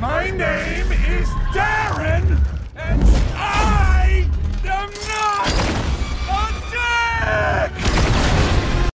My name is Dan!